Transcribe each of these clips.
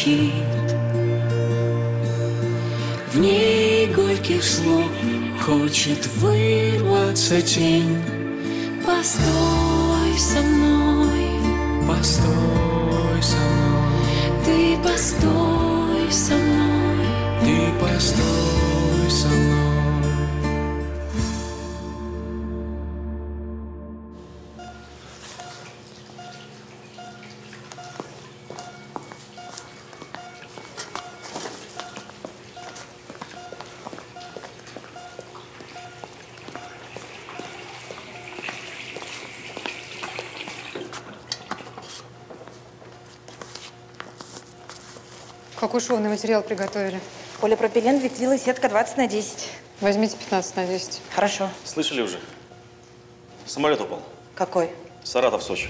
кричит. В ней горьких слов хочет вырваться тень. Постой со мной, Постой со мной, ты постой со мной. ты постой со мной. Какой шовный материал приготовили? Полипропилен, ветрила, сетка 20 на 10. Возьмите 15 на 10. Хорошо. Слышали уже? Самолет упал. Какой? Саратов, Сочи.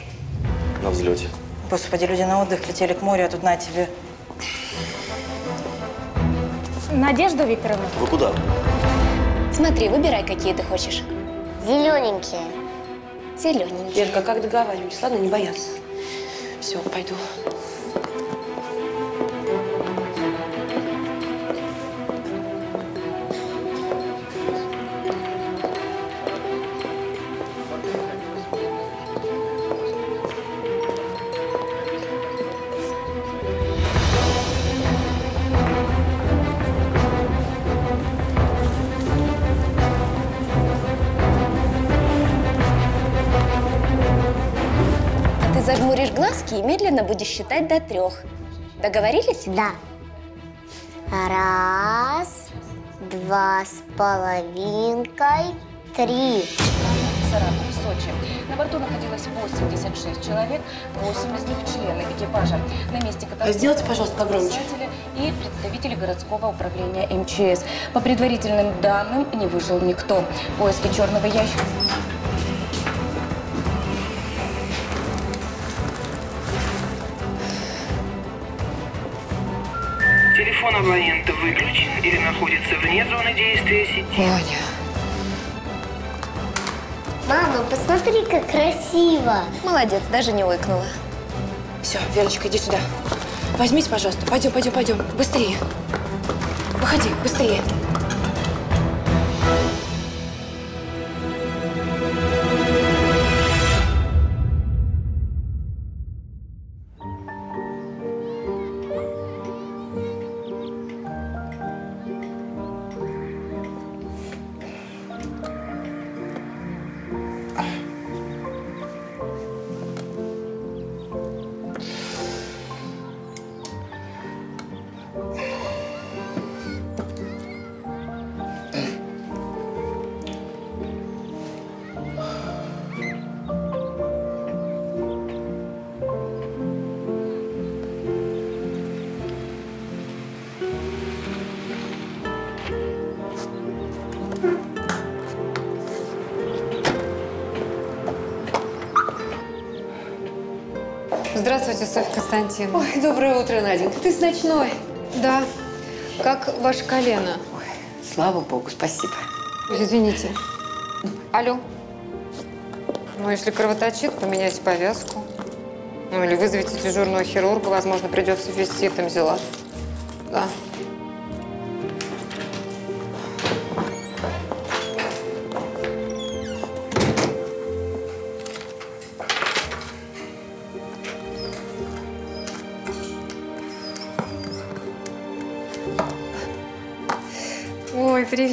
На взлете. Господи, люди на отдых летели к морю, а тут на тебе. Надежда Викторовна. Вы куда? Смотри, выбирай, какие ты хочешь. Зелененькие. Зелененькие. Верка, как договаривались, ладно, не бояться. Все, пойду. Медленно будешь считать до трех. Договорились? Да. Раз, два с половинкой, три. Саратов, Сочи. На борту находилось 86 человек, 8 из них члены экипажа. На месте катастрофы Сделайте, пожалуйста, погромче. спасатели и представители городского управления МЧС. По предварительным данным, не выжил никто. Поиски черного ящика... абонента выключен или находится вне зоны действия сети. Мама, посмотри, как красиво. Молодец, даже не ойкнула. Все, Верочка, иди сюда. Возьмите, пожалуйста. Пойдем, пойдем, пойдем. Быстрее. Выходи, быстрее. Здравствуйте, Софья Константиновна. Ой, доброе утро, Наденька. Ты с ночной. Да. Как ваше колено? Слава богу, спасибо. Ой, Извините. Алло. Ну, если кровоточит, поменяйте повязку. Ну, или вызовите дежурного хирурга. Возможно, придется ввести тамзилат. Да.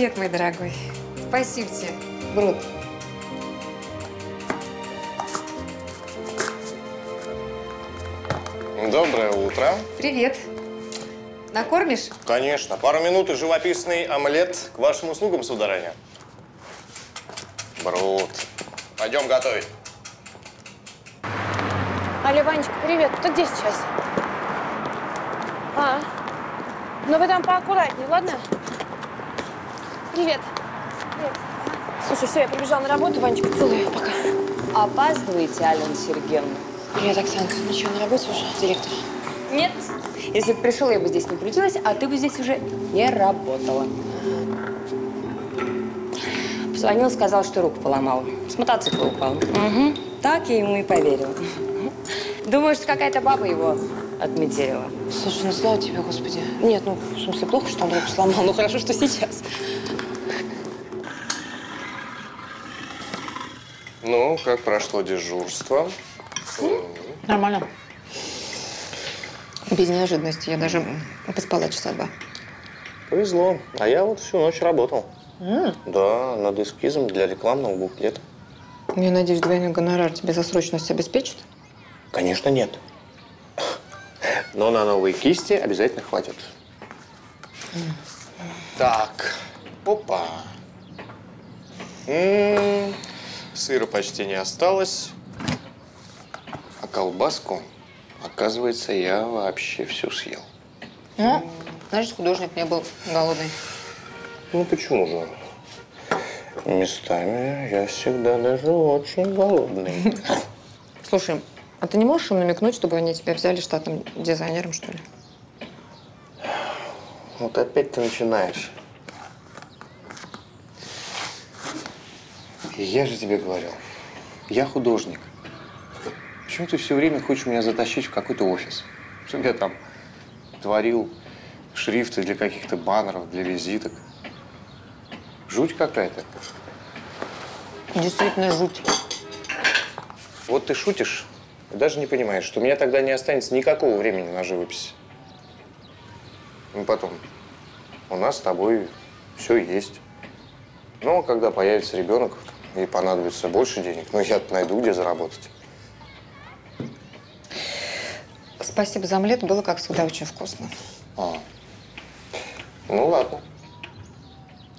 Привет, мой дорогой. Спасибо тебе. Брут, Доброе утро. Привет. Накормишь? Конечно. Пару минут и живописный омлет к вашим услугам, сударыня. Брут. Пойдем готовить. Алло, Ванечка, привет. Ты где сейчас? А, ну вы там поаккуратнее, ладно? Привет. Привет. Слушай, все, я прибежала на работу, Ванечка, целую, пока. опаздываете, Алена Сергеевна. Привет, Оксанка. Ну что, на работе уже, директор? Нет, Если бы пришел, я бы здесь не крутилась, а ты бы здесь уже не работала. Позвонил, сказал, что руку поломал. С мотоцикла упал. Угу. Так я ему и поверила. Думаю, что какая-то баба его отметерила. Слушай, ну слава тебе, Господи. Нет, ну, в смысле, плохо, что он руку сломал, но хорошо, что сейчас. Ну, как прошло дежурство? Нормально. Без неожиданности. Я даже поспала часа два. Повезло. А я вот всю ночь работал. Да, над эскизом для рекламного буклета. Я надеюсь, двойной гонорар тебе за срочность обеспечит? Конечно, нет. Но на новые кисти обязательно хватит. Так, опа. М, Сыра почти не осталось. А колбаску, оказывается, я вообще всю съел. Ну, значит, художник не был голодный. Ну почему же? Местами я всегда даже очень голодный. Слушай, а ты не можешь им намекнуть, чтобы они тебя взяли штатным дизайнером, что ли? Вот опять ты начинаешь. Я же тебе говорил, я художник. Почему ты все время хочешь меня затащить в какой-то офис? Чтобы я там творил шрифты для каких-то баннеров, для визиток. Жуть какая-то. Действительно жуть. Вот ты шутишь и даже не понимаешь, что у меня тогда не останется никакого времени на живопись. Ну, потом, у нас с тобой все есть. Но когда появится ребенок и понадобится больше денег, ну, я найду, где заработать. Спасибо за омлет. Было, как всегда, очень вкусно. А. Ну, ладно.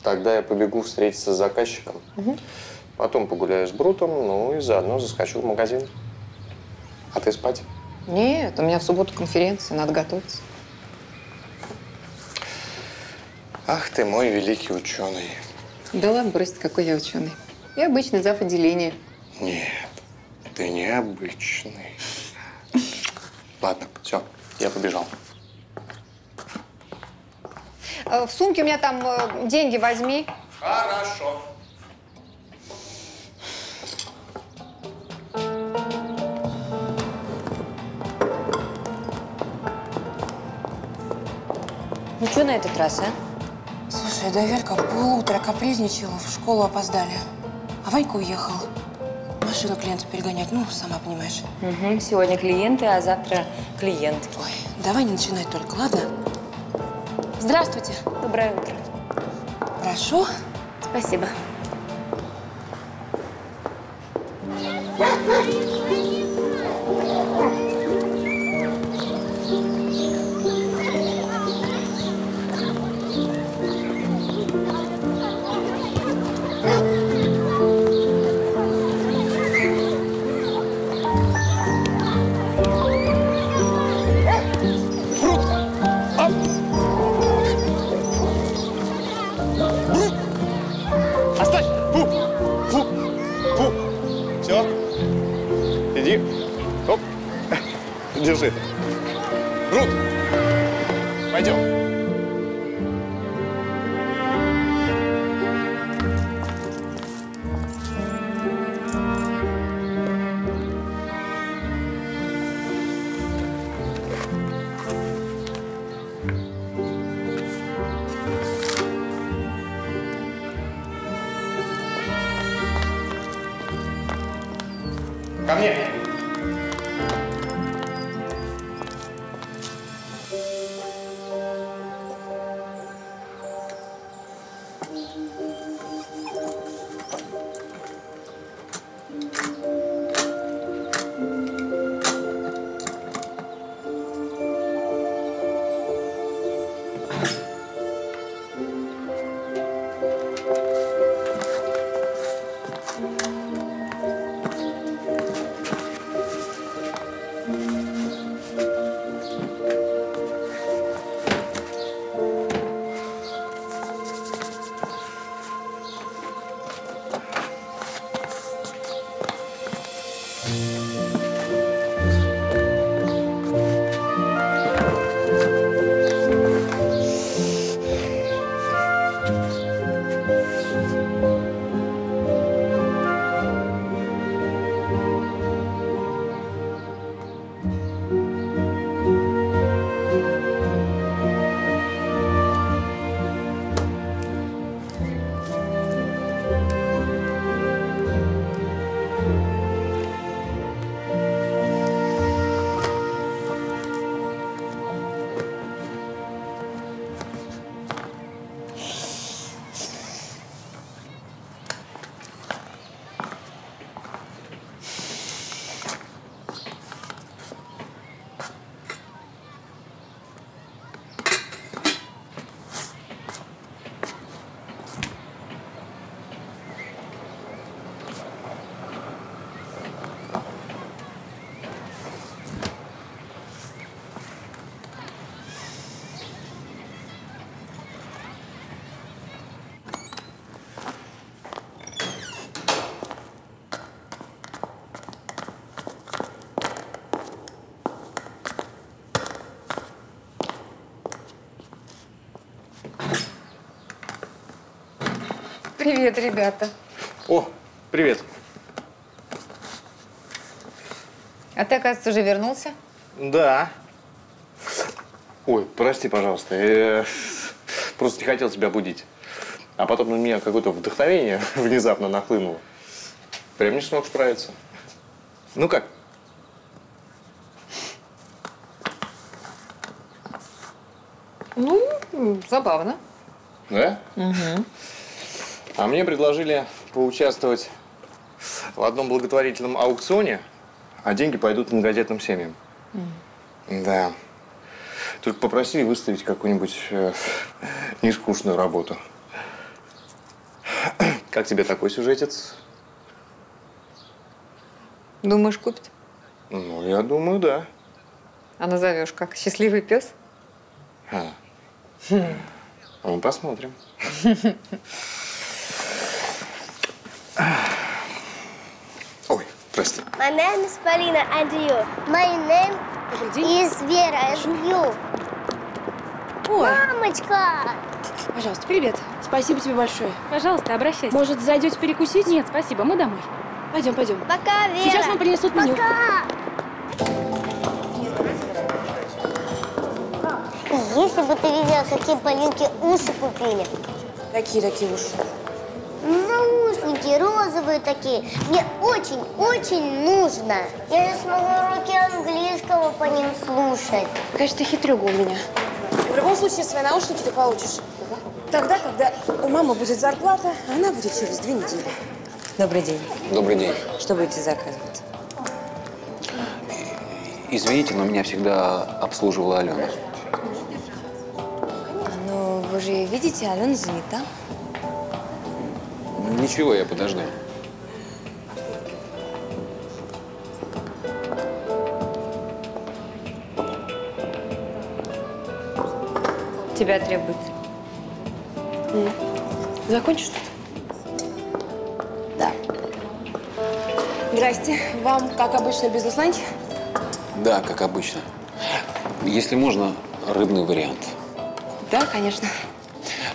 Тогда я побегу встретиться с заказчиком. Потом погуляю с Брутом, ну и заодно заскочу в магазин. А ты спать? Нет, у меня в субботу конференция, надо готовиться. Ах ты мой великий ученый. Да ладно, бросить, какой я ученый. Я обычный зав. отделения. Нет, ты необычный. Ладно, все, я побежал. Э, В сумке у меня там э, деньги возьми. Хорошо. Ну что на этот раз, а? Слушай, да Велька полутора капризничала, в школу опоздали. А Ванька уехал. Машину клиента перегонять, ну, сама понимаешь. Угу. Сегодня клиенты, а завтра клиентки. Ой, давай не начинай только, ладно? Здравствуйте. Доброе утро. Прошу. Спасибо. 念 Привет, ребята. О, привет. А ты, оказывается, уже вернулся? Да. Ой, прости, пожалуйста. Я просто не хотел тебя будить. А потом на меня какое-то вдохновение внезапно нахлынуло. Прям не смог справиться. Ну как? Ну, забавно. Да? Угу. А мне предложили поучаствовать в одном благотворительном аукционе, а деньги пойдут многодетным семьям. Да. Только попросили выставить какую-нибудь э, нескучную работу. Как тебе такой сюжетец? Думаешь, купит? Ну, я думаю, да. А назовешь как? Счастливый пес? А. Ну, посмотрим. Прости. My name is Полина and you. My name is Вера and you. Ой. Мамочка! Пожалуйста, привет. Спасибо тебе большое. Пожалуйста, обращайся. Может, зайдете перекусить? Нет, спасибо, мы домой. Пойдем, пойдем. Пока, Вера. Сейчас вам принесут меню. Пока. Если бы ты видела, какие Полинке уши купили. Какие такие уши? Наушники розовые такие. Мне очень-очень нужно. Я же смогу уроки английского по ним слушать. Конечно, ты хитрюга у меня. В любом случае, свои наушники ты получишь. Тогда, когда у мамы будет зарплата, она будет через две недели. Добрый день. Добрый день. Что будете заказывать? Извините, но меня всегда обслуживала Алена. Ну, вы же видите, Алена занята. Ничего, я подожду. Тебя требуется. Закончишь тут? Да. Здрасте. Вам, как обычно, бизнес-ланч? Да, как обычно. Если можно, рыбный вариант. Да, конечно.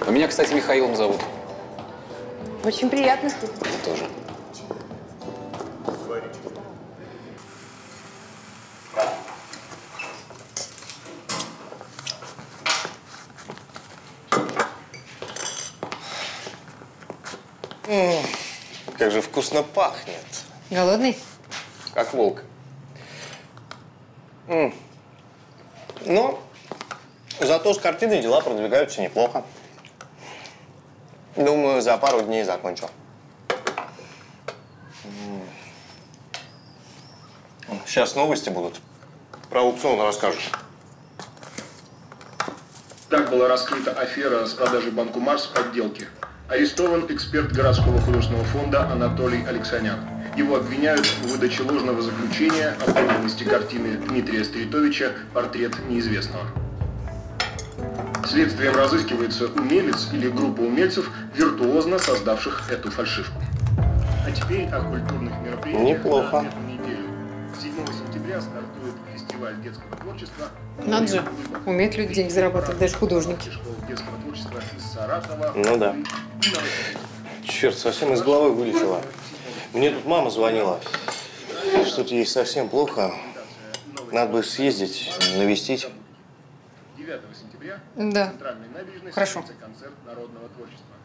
А меня, кстати, Михаилом зовут. Очень приятно. Я тоже. М, Как же вкусно пахнет. Голодный? Как волк. М. Но зато с картиной дела продвигаются неплохо. Думаю, за пару дней закончу. Сейчас новости будут. Про аукцион расскажешь. Так была раскрыта афера с продажей Банку Марс в подделке. Арестован эксперт городского художественного фонда Анатолий Алексанян. Его обвиняют в выдаче ложного заключения о подлинности картины Дмитрия Стритовича «Портрет неизвестного». Следствием разыскивается умелец или группа умельцев, виртуозно создавших эту фальшивку. А теперь о культурных мероприятиях Неплохо. на эту неделю. 7 сентября стартует фестиваль детского творчества. Надо же, умеют люди деньги зарабатывать, даже художники. детского творчества из Саратова. Ну да. Черт, совсем из головы вылетело. Мне тут мама звонила. Что-то ей совсем плохо. Надо бы съездить, навестить. 9 сентября Да. в центральной набережной Хорошо. концерт народного творчества.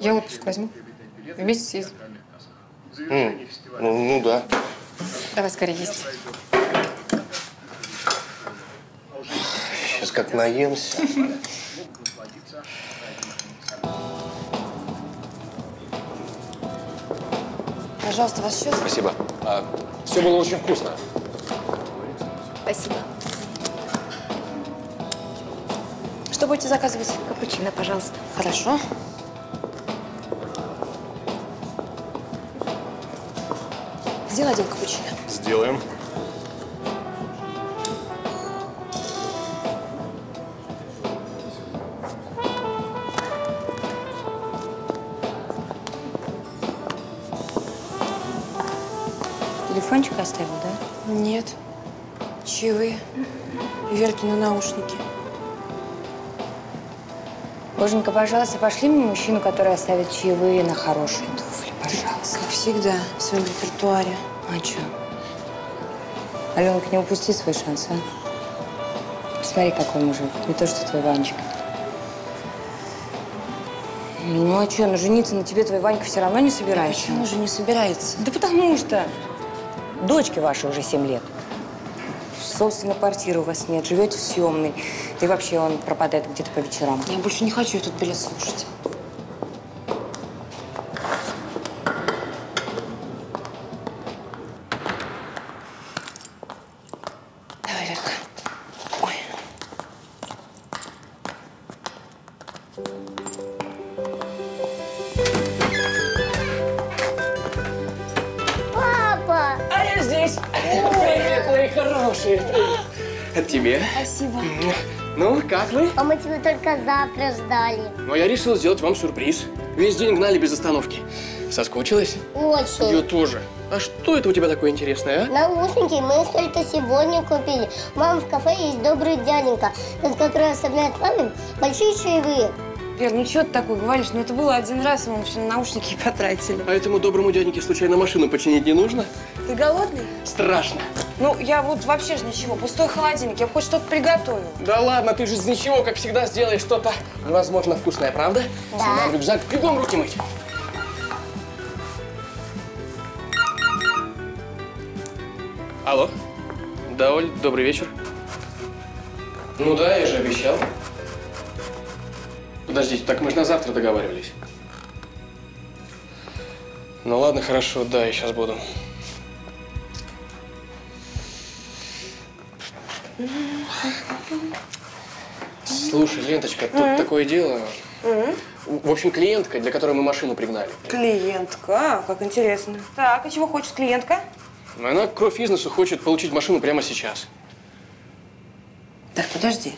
Я отпуск возьму. Вместе съездим. М, Ну, ну да. Давай скорее есть. Сейчас как наемся. Пожалуйста, ваш счет. Спасибо. все было очень вкусно. Спасибо. Что будете заказывать? Капучино, пожалуйста. Хорошо. Сделай один капучино. Сделаем. Телефончик оставил, да? Нет. Чаевые. Веркины наушники. Боженька, пожалуйста, пошли мне мужчину, который оставит чаевые на хорошие туфли, пожалуйста. Как всегда, в своем репертуаре. А что? Аленка, не упусти свой шанс, а? Посмотри, какой мужик. Не то, что твой Ванечка. Ну а что, ну жениться на тебе твой Ванька все равно не собирается. Почему же не собирается? Да потому что дочке вашей уже 7 лет. Собственно, квартиры у вас нет, живете в съемной. И вообще он пропадает где-то по вечерам. Я больше не хочу этот бред слушать. Давай, Верка. Ой. Папа! А я здесь. Привет, мои хорошие. Это тебе. Спасибо. Ну, как вы? А мы тебя только завтра ждали. Ну, я решил сделать вам сюрприз. Весь день гнали без остановки. Соскучилась? Очень. Я тоже. А что это у тебя такое интересное, а? Наушники мы их только сегодня купили. Мама в кафе есть добрый дяденька, тот, который оставляет маме большие чаевые. Вер, ну что ты такое говоришь? Ну это было один раз, мы вообще на наушники потратили. А этому доброму дяденьке случайно машину починить не нужно? Ты голодный? Страшно. Ну, я вот вообще же ничего, пустой холодильник, я бы хоть что-то приготовил. Да ладно, ты же из ничего, как всегда, сделаешь что-то невозможно вкусное, правда? Да. Снимаем рюкзак, бегом руки мыть. Алло. Да, Оль, добрый вечер. Ну да, я же обещал. Подождите, так мы же на завтра договаривались. Ну ладно, хорошо, да, я сейчас буду. Слушай, Ленточка, тут такое дело. В общем, клиентка, для которой мы машину пригнали. Клиентка, как интересно. Так, и чего хочет клиентка? Она к профизнесу хочет получить машину прямо сейчас. Так, подожди.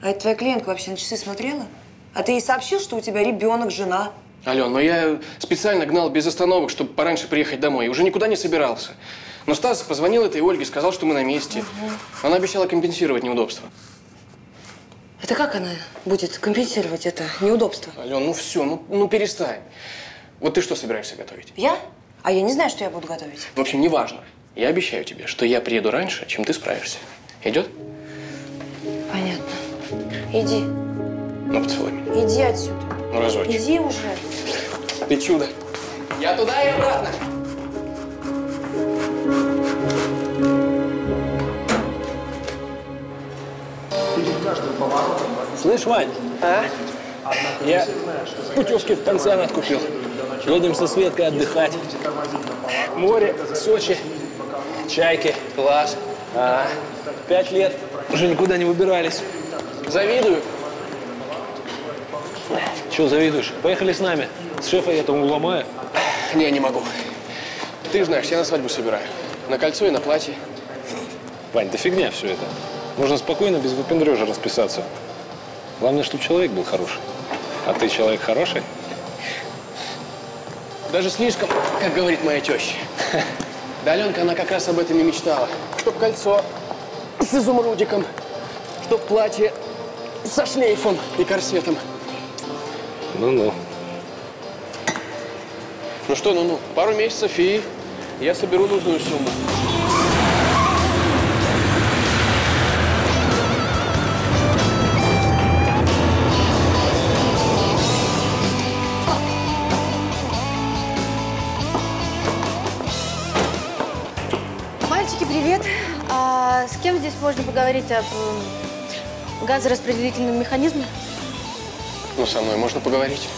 А это твоя клиентка вообще на часы смотрела? А ты ей сообщил, что у тебя ребенок, жена? Ален, ну я специально гнал без остановок, чтобы пораньше приехать домой. И уже никуда не собирался. Но Стас позвонил этой Ольге, сказал, что мы на месте. Она обещала компенсировать неудобства. Это как она будет компенсировать это неудобство? Ален, ну все, ну, ну перестань. Вот ты что собираешься готовить? Я? А я не знаю, что я буду готовить. В общем, неважно. Я обещаю тебе, что я приеду раньше, чем ты справишься. Идет? Понятно. Иди. Ну, поцелуй меня. Иди отсюда. Ну, разочек. Иди уже. Ты чудо. Я туда и обратно. Слышь, Вань, а? я путевки в пансионат купил. Едем со Светкой отдыхать. Море, Сочи, чайки. Класс. А, пять лет уже никуда не выбирались. Завидую. Чего завидуешь? Поехали с нами. С шефа я этому уломаю. Не, не могу. Ты знаешь, я на свадьбу собираю. На кольцо и на платье. Вань, да фигня все это. Можно спокойно, без выпендрежа расписаться. Главное, чтобы человек был хороший. А ты человек хороший? Даже слишком, как говорит моя теща. Да, Аленка, она как раз об этом и мечтала. Чтоб кольцо с изумрудиком, чтоб платье со шлейфом и корсетом. Ну-ну. Ну что, ну-ну, пару месяцев и я соберу нужную сумму. Здесь можно поговорить об м, газораспределительном механизме? Ну, со мной можно поговорить.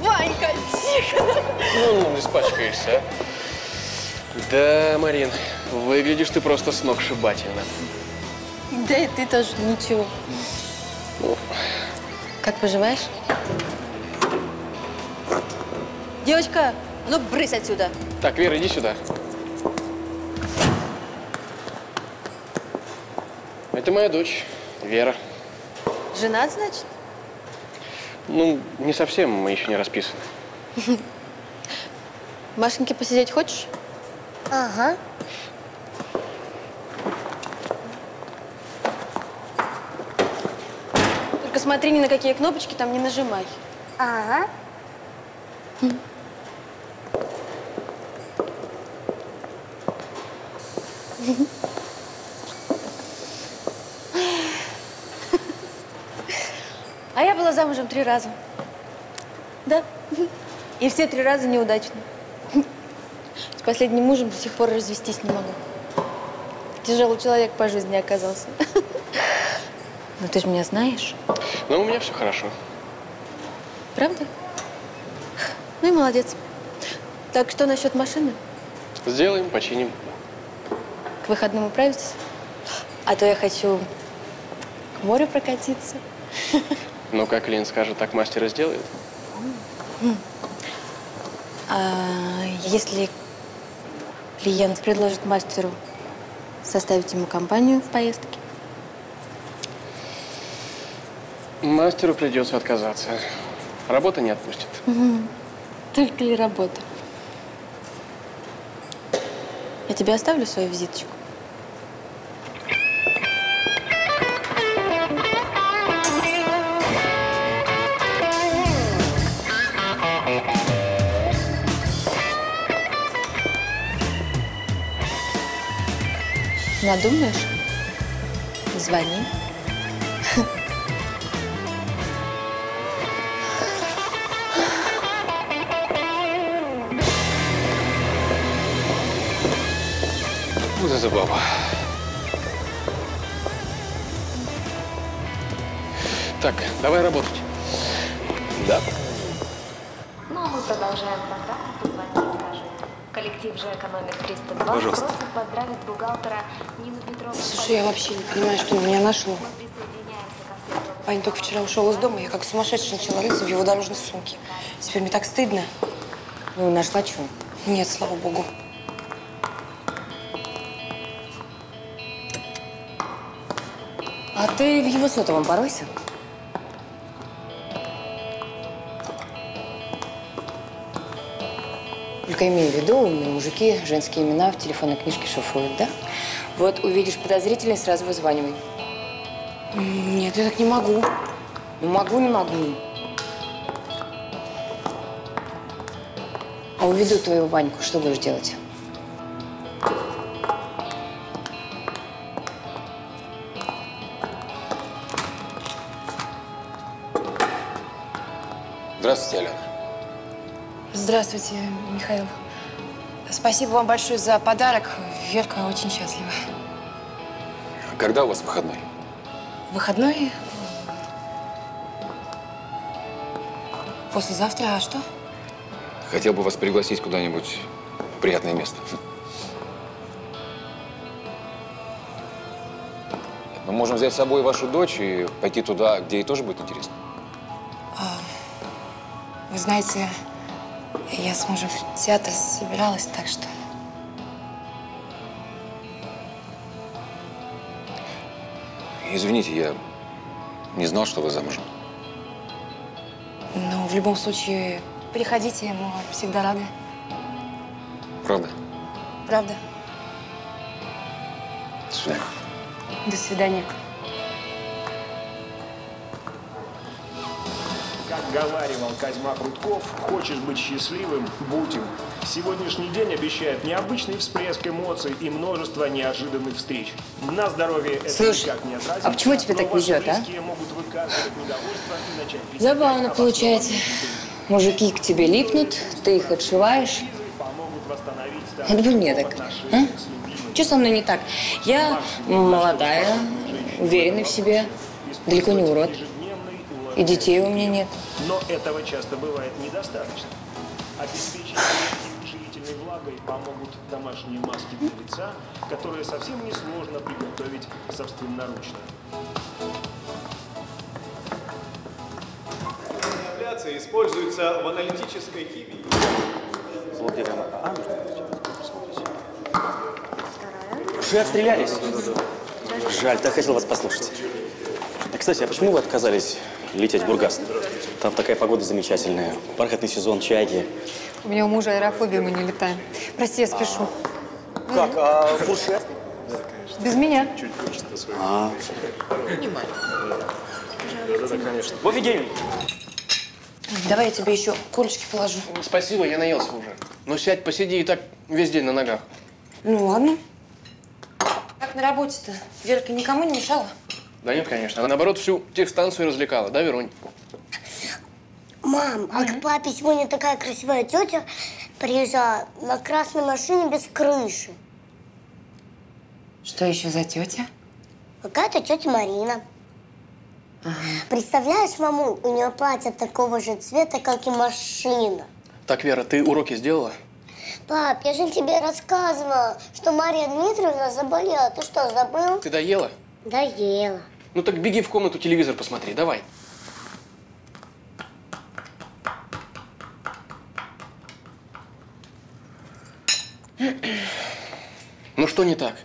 Ванька, тихо! Ну, ну, не испачкаешься, а. Да, Марин, выглядишь ты просто сногсшибательно. Да и ты тоже ничего. Ну, Как поживаешь? Девочка, ну брысь отсюда. Так, Вера, иди сюда. Это моя дочь, Вера. Женат, значит? Ну, не совсем, мы еще не расписаны. Машеньке посидеть хочешь? Ага. Только смотри, ни на какие кнопочки там не нажимай. Ага. А я была замужем три раза. Да. И все три раза неудачно. С последним мужем до сих пор развестись не могу. Тяжелый человек по жизни оказался. Ну ты же меня знаешь. Ну, у меня все хорошо. Правда? Ну и молодец. Так, что насчет машины? Сделаем, починим. К выходным управитесь? А то я хочу к морю прокатиться. Ну, как клиент скажет, так мастер и сделает. А если клиент предложит мастеру составить ему компанию в поездке? Мастеру придется отказаться. Работа не отпустит. Только ли работа? Я тебе оставлю свою визиточку. Надумаешь? Звони. Вот это баба. Так, давай работать. Да. Ну, а мы продолжаем программу «Позвони, скажи». Коллектив ЖЭКа номер 302 Пожалуйста. просит поздравить бухгалтера Нину Петровну. Слушай, я вообще не понимаю, что на меня нашло. Ваня только вчера ушел из дома, я как сумасшедшая начала рыться в его дорожной сумке. Теперь мне так стыдно. Ну, нашла что? Нет, слава богу. А ты в его сотовом поройся. Только имей в виду, умные мужики женские имена в телефонной книжке шифруют, да? Вот увидишь подозрительность, сразу вызванивай. Нет, я так не могу. Ну, могу, не могу. А уведу твою Ваньку, что будешь делать? Здравствуйте, Алена. Здравствуйте, Михаил. Спасибо вам большое за подарок. Верка очень счастлива. А когда у вас выходной? Выходной? Послезавтра, а что? Хотел бы вас пригласить куда-нибудь в приятное место. Мы можем взять с собой вашу дочь и пойти туда, где ей тоже будет интересно. А, Вы знаете, я с мужем в театр собиралась, так что... Извините, я не знал, что вы замужем. Ну, в любом случае, приходите, мы всегда рады. Правда? Правда? До свидания. До свидания. Говаривал Козьма Прутков, хочешь быть счастливым – будь им. Сегодняшний день обещает необычный всплеск эмоций и множество неожиданных встреч. На здоровье это Слушай, никак не отразится, а почему тебе так везет, а? могут выказывать недовольство и начать вести Забавно получается. Мужики к тебе липнут, ты их отшиваешь. Это бы мне так. А? Что со мной не так? Я молодая, уверенная в себе, далеко не урод. И детей у меня нет. Но этого часто бывает недостаточно. Обеспечить живительной влагой помогут домашние маски для лица, которые совсем несложно приготовить собственноручно. Инфляция используется в аналитической химии. Уже отстрелялись? Жаль, так хотел вас послушать. А, кстати, а почему вы отказались лететь в Бургас? Там такая погода замечательная. Бархатный сезон, чайки. У меня у мужа аэрофобия, мы не летаем. Прости, я спешу. Как? А фуршет? Без меня. А, Да-да, конечно. Вове Георгиевич. Давай я тебе еще колечки положу. Спасибо, я наелся уже. Ну сядь, посиди и так весь день на ногах. Ну ладно. Как на работе-то? Верка никому не мешала? Да нет, конечно. Она, наоборот, всю техстанцию развлекала, да, Веронь? Мам, а к папе сегодня такая красивая тетя приезжала на красной машине без крыши. Что еще за тетя? Какая-то тетя Марина. Представляешь, мамуль, у нее платье такого же цвета, как и машина. Так, Вера, ты уроки сделала? Пап, я же тебе рассказывала, что Мария Дмитриевна заболела. Ты что, забыл? Ты доела? Доела. Ну так беги в комнату телевизор посмотри, давай. Ну что не так?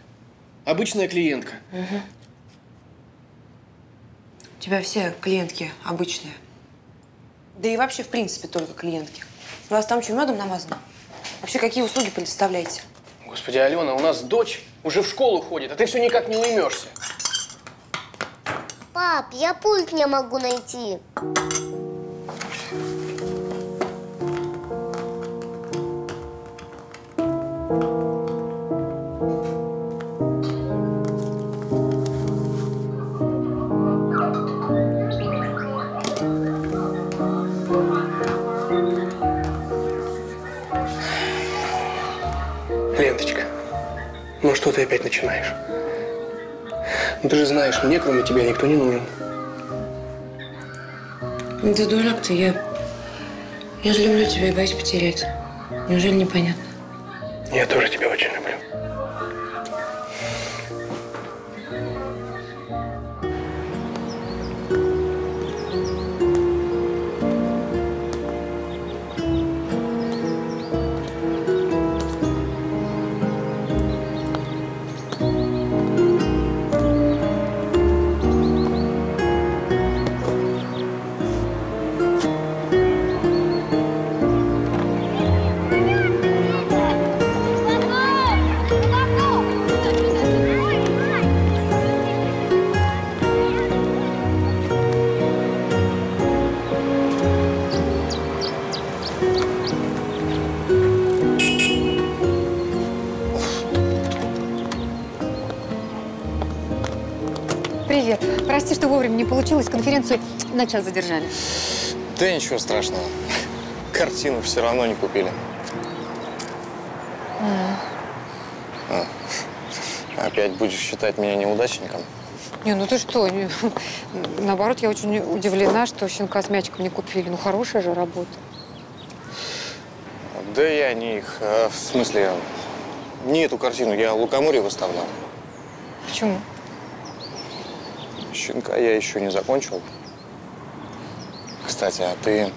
Обычная клиентка. Угу. У тебя все клиентки обычные. Да и вообще, в принципе, только клиентки. У вас там что, медом намазано? Вообще, какие услуги предоставляете? Господи, Алена, у нас дочь уже в школу ходит, а ты все никак не уймешься. Пап, я пульт не могу найти. Ленточка, ну что ты опять начинаешь? Ну ты же знаешь, мне кроме тебя никто не нужен. Ну ты дурак ты, я... Я же люблю тебя и боюсь потерять. Неужели непонятно? Я тоже тебя очень люблю. Что вовремя не получилось. Конференцию на час задержали. Да ничего страшного. Картину все равно не купили. А. Опять будешь считать меня неудачником? Не, ну ты что? не- Наоборот, я очень удивлена, что щенка с мячиком не купили. Ну, хорошая же работа. Да я не их. а, в смысле, не эту картину, я лукоморье выставлял. Почему? Щенка я еще не закончил. Кстати, а ты...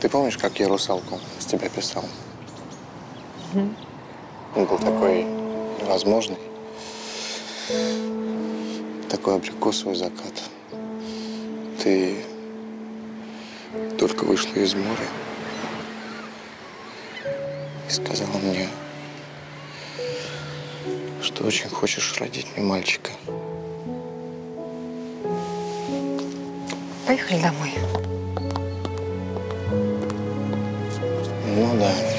Ты помнишь, как я русалку с тебя писал? Он был такой невозможный. Такой абрикосовый закат. Ты только вышла из моря и сказала мне, что очень хочешь родить мне мальчика. Поехали домой. Ну да.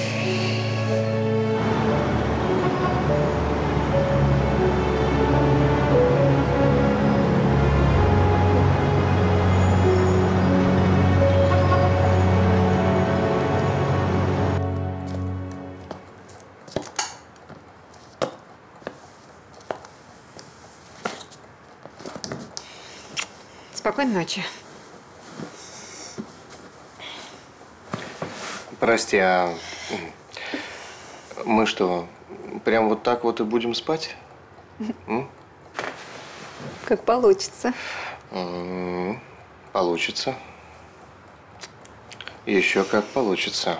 Спокойной ночи. Прости, а мы что, прям вот так вот и будем спать? М? Как получится. М, Получится. Еще как получится.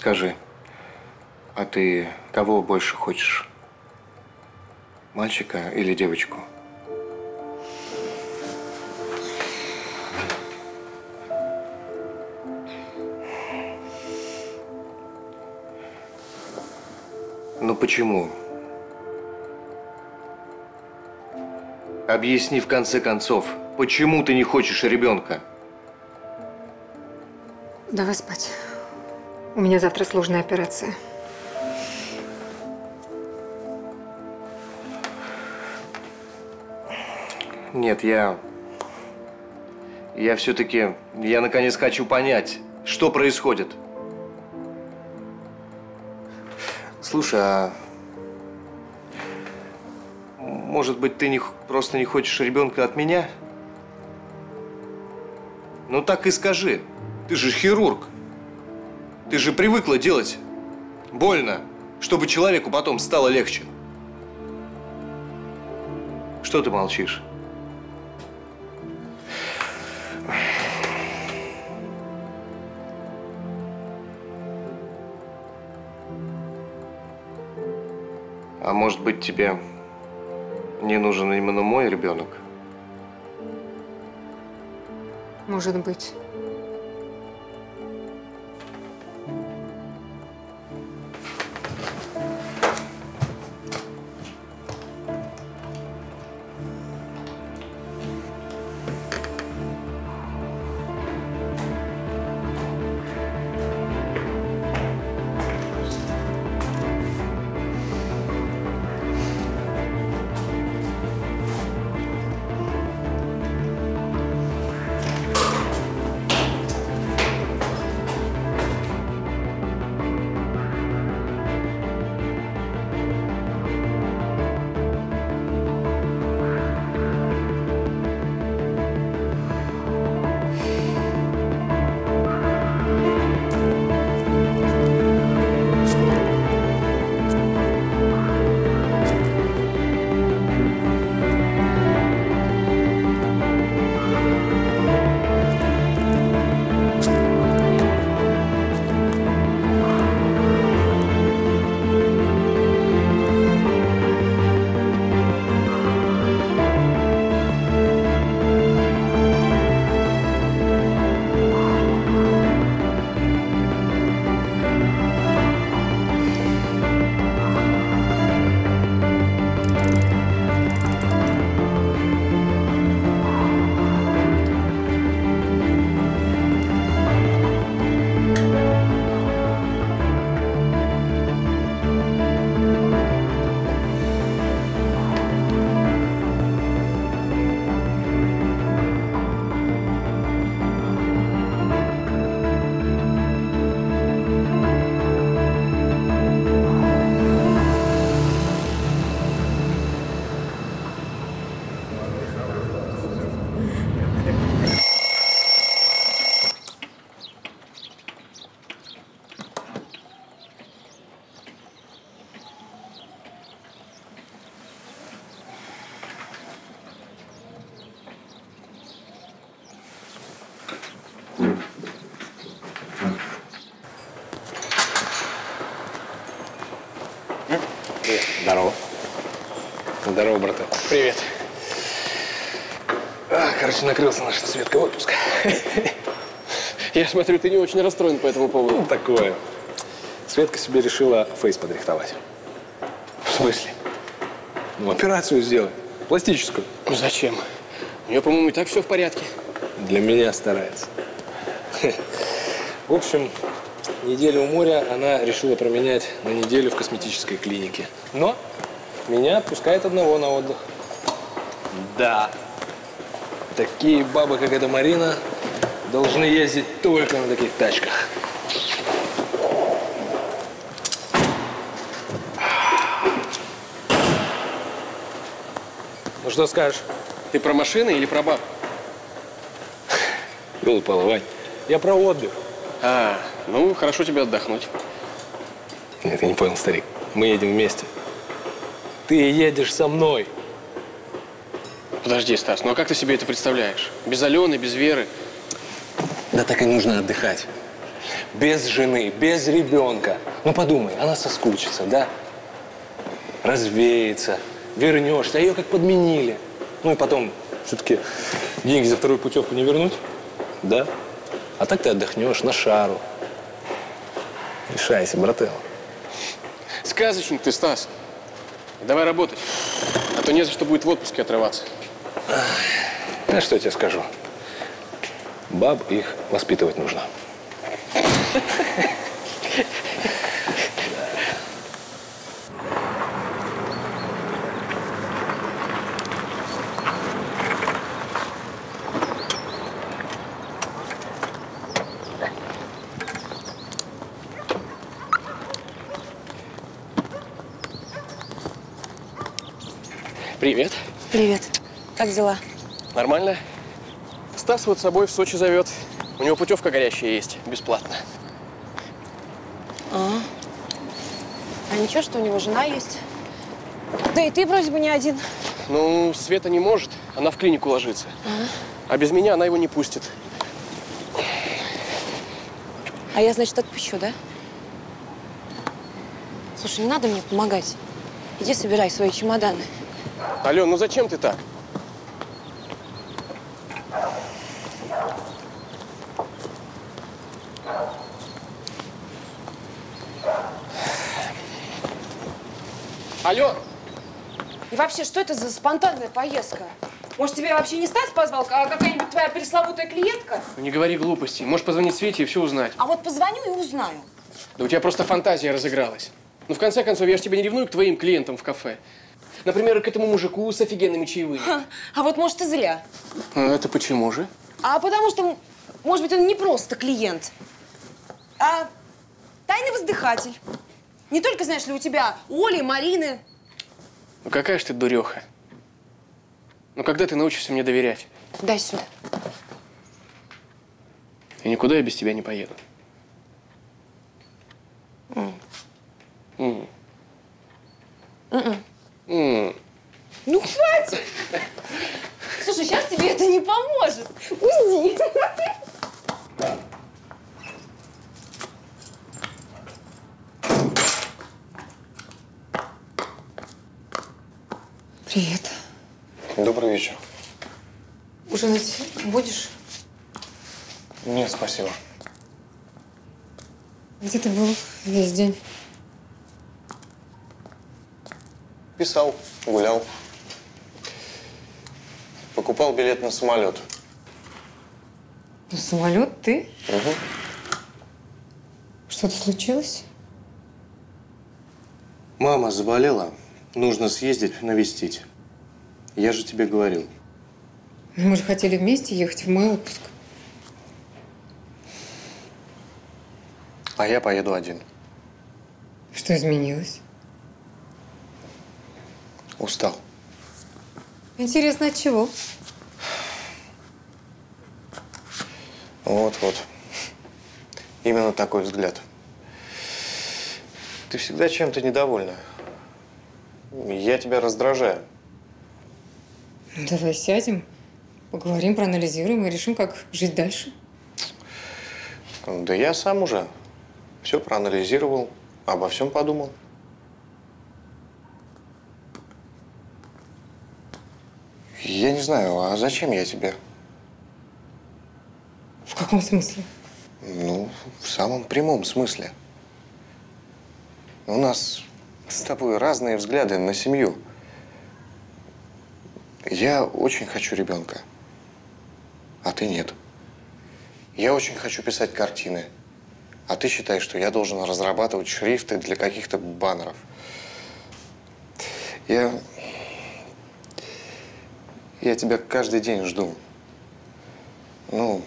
Скажи, а ты кого больше хочешь? Мальчика или девочку? Ну почему? Объясни в конце концов, почему ты не хочешь ребенка? Давай спать. У меня завтра сложная операция. Нет, я... Я все-таки... Я наконец хочу понять, что происходит. Слушай, а... Может быть, ты не, просто не хочешь ребенка от меня? Ну так и скажи. Ты же хирург. Ты же привыкла делать больно, чтобы человеку потом стало легче. Что ты молчишь? А может быть, тебе не нужен именно мой ребенок? Может быть. Привет. Здорово. Здорово, братан. Привет. А, короче, накрылся наш Светка отпуск. Я смотрю, ты не очень расстроен по этому поводу. Ну, такое. Светка себе решила фейс подрихтовать. В смысле? Ну, операцию сделать. Пластическую. Ну, зачем? У нее, по-моему, и так все в порядке. Для меня старается. В общем, неделю у моря она решила променять на неделю в косметической клинике. Но меня отпускает одного на отдых. Да. Такие бабы, как эта Марина, должны ездить только на таких тачках. Ну что скажешь? Ты про машины или про баб? Голуб Вань, я про отдых. А, ну, хорошо тебе отдохнуть. Нет, я не понял, старик. Мы едем вместе. Ты едешь со мной. Подожди, Стас, ну а как ты себе это представляешь? Без Алены, без Веры? Да так и нужно отдыхать. Без жены, без ребенка. Ну подумай, она соскучится, да? Развеется, вернешься, а ее как подменили. Ну и потом, все-таки деньги за вторую путевку не вернуть, да? А так ты отдохнешь на шару. Решайся, брателло. Сказочник ты, Стас. Давай работать. А то не за что будет в отпуске отрываться. А что я тебе скажу? Баб их воспитывать нужно. Привет. Привет. Как дела? Нормально? Стас вот с собой в Сочи зовет. У него путевка горящая есть, бесплатно. А, а ничего, что у него жена есть? Да и ты вроде бы не один. Ну, Света не может, она в клинику ложится. А, А без меня она его не пустит. а я, значит, отпущу, да? Слушай, не надо мне помогать. Иди собирай свои чемоданы. Ален, ну зачем ты так? Ален! И вообще, что это за спонтанная поездка? Может, тебя вообще не Стас позвал, а какая-нибудь твоя пресловутая клиентка? Ну не говори глупостей. Можешь позвонить Свете и все узнать. А вот позвоню и узнаю. Да у тебя просто фантазия разыгралась. Ну, в конце концов, я же тебя не ревную к твоим клиентам в кафе. Например, к этому мужику с офигенными чаевыми. Ха, а вот, может, и зря. А это почему же? А потому что, может быть, он не просто клиент, а тайный воздыхатель. Не только, знаешь ли, у тебя Оли, Марины. Ну какая ж ты дуреха. Ну когда ты научишься мне доверять? Дай сюда. И никуда я без тебя не поеду. М. М. М-м. М. Ну, хватит! Слушай, сейчас тебе это не поможет. Уйди. Привет. Добрый вечер. Ужинать будешь? Нет, спасибо. Где ты был весь день? Писал, гулял. Покупал билет на самолет. На самолет ты? Угу. Что-то случилось? Мама заболела. Нужно съездить, навестить. Я же тебе говорил. Мы же хотели вместе ехать в мой отпуск. А я поеду один. Что изменилось? Устал. Интересно, от чего? Вот-вот. Именно такой взгляд. Ты всегда чем-то недовольна. Я тебя раздражаю. Ну, давай сядем, поговорим, проанализируем и решим, как жить дальше. Да я сам уже все проанализировал, обо всем подумал. Я не знаю, а зачем я тебе? В каком смысле? Ну, в самом прямом смысле. У нас с тобой разные взгляды на семью. Я очень хочу ребенка, а ты нет. Я очень хочу писать картины, а ты считаешь, что я должен разрабатывать шрифты для каких-то баннеров. Я... Я тебя каждый день жду. Ну,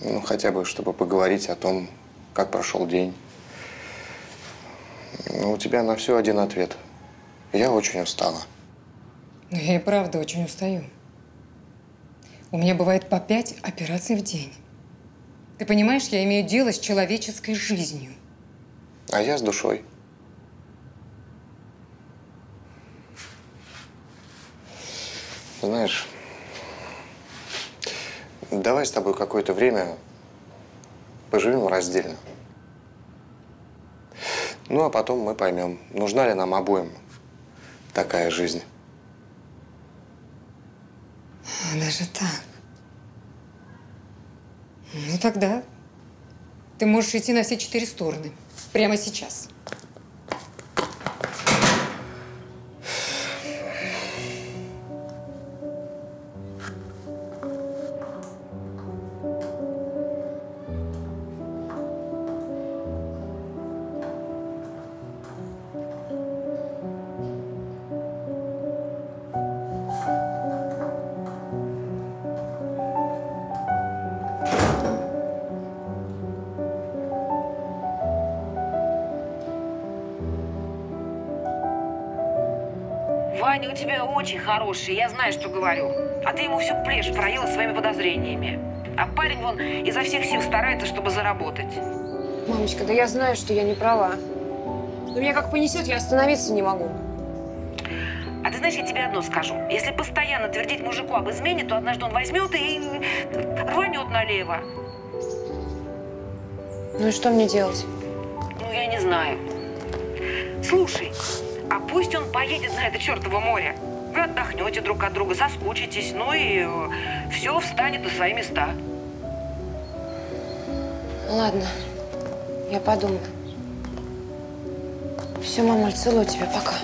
ну, хотя бы, чтобы поговорить о том, как прошел день. Но у тебя на все один ответ. Я очень устала. Но я и правда очень устаю. У меня бывает по пять операций в день. Ты понимаешь, я имею дело с человеческой жизнью. А я с душой. Знаешь, давай с тобой какое-то время поживем раздельно. Ну, а потом мы поймем, нужна ли нам обоим такая жизнь. Даже так. Ну тогда ты можешь идти на все четыре стороны. Прямо сейчас. Ваня у тебя очень хороший, я знаю, что говорю. А ты ему всю плешь проела своими подозрениями. А парень вон изо всех сил старается, чтобы заработать. Мамочка, да я знаю, что я не права. Но меня как понесет, я остановиться не могу. А ты знаешь, я тебе одно скажу. Если постоянно твердить мужику об измене, то однажды он возьмет и рванет налево. Ну и что мне делать? Ну, я не знаю. Слушай, пусть он поедет на это чертово море. Вы отдохнете друг от друга, соскучитесь, ну и все встанет на свои места. Ладно, я подумаю. Все, мамуль, целую тебя, пока.